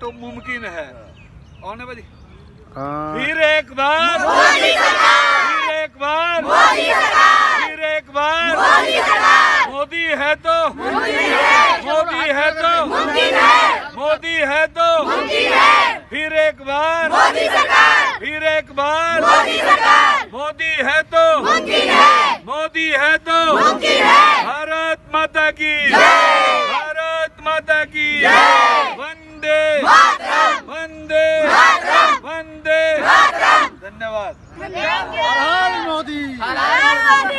तो मुमकिन है। कौन है भाजी हाँ। फिर एक बार। फिर एक बार। फिर एक बार। मोदी है तो। मोदी है। तो। मोदी है तो। फिर एक बार। फिर एक बार। मोदी है तो। मोदी है तो। भारत माता की। भारत माता की। हर मोदी मोदी